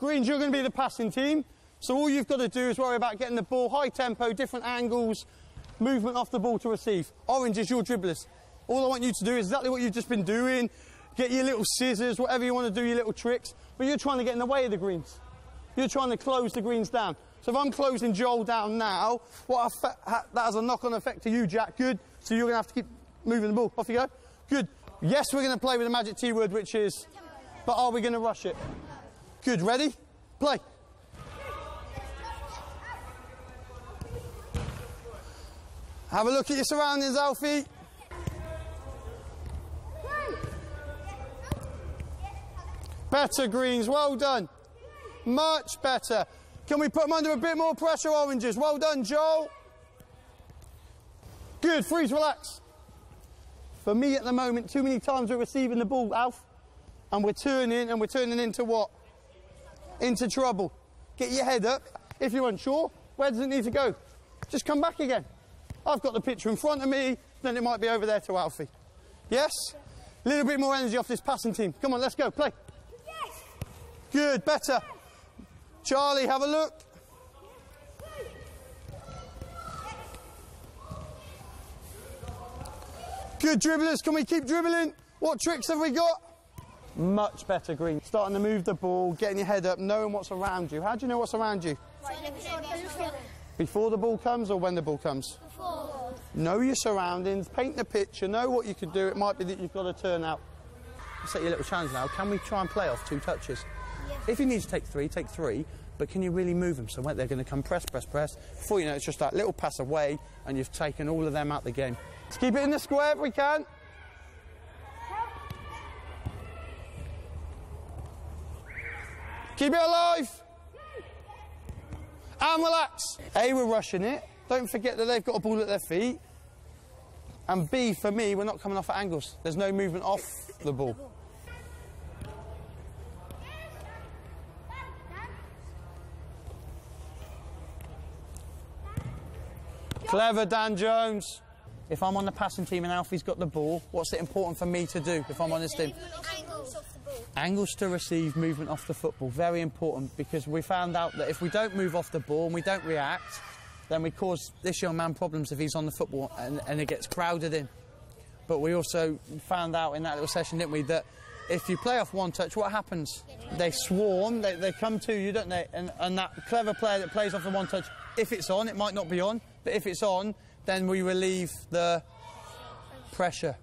Greens, you're going to be the passing team. So all you've got to do is worry about getting the ball high tempo, different angles, movement off the ball to receive. Orange is your dribblers. All I want you to do is exactly what you've just been doing. Get your little scissors, whatever you want to do, your little tricks. But you're trying to get in the way of the greens. You're trying to close the greens down. So if I'm closing Joel down now, what that has a knock-on effect to you, Jack. Good. So you're going to have to keep moving the ball. Off you go. Good. Yes, we're going to play with the magic T word, which is, but are we going to rush it? Good. Ready? Play. Have a look at your surroundings, Alfie. Better greens, well done. Much better. Can we put them under a bit more pressure, oranges? Well done, Joel. Good, freeze, relax. For me at the moment, too many times we're receiving the ball, Alf, and we're turning, and we're turning into what? Into trouble. Get your head up. If you're unsure, where does it need to go? Just come back again. I've got the picture in front of me, then it might be over there to Alfie. Yes? A little bit more energy off this passing team. Come on, let's go, play. Yes. Good, better. Charlie, have a look. Good dribblers, can we keep dribbling? What tricks have we got? Much better, Green. Starting to move the ball, getting your head up, knowing what's around you. How do you know what's around you? Before the ball comes or when the ball comes? Before. Know your surroundings, paint the picture, know what you could do. It might be that you've got to turn out. Set your little challenge now. Can we try and play off two touches? Yes. If you need to take three, take three. But can you really move them? So when they're going to come press, press, press. Before you know, it's just that little pass away, and you've taken all of them out of the game. Let's keep it in the square if we can. Keep it alive. And relax. A, we're rushing it. Don't forget that they've got a ball at their feet. And B, for me, we're not coming off at angles. There's no movement off the ball. Clever, Dan Jones. If I'm on the passing team and Alfie's got the ball, what's it important for me to do if I'm on this team? Angles to receive, movement off the football, very important because we found out that if we don't move off the ball and we don't react, then we cause this young man problems if he's on the football and, and it gets crowded in. But we also found out in that little session, didn't we, that if you play off one touch, what happens? They swarm, they, they come to you, don't they? And, and that clever player that plays off the one touch, if it's on, it might not be on, but if it's on, then we relieve the pressure.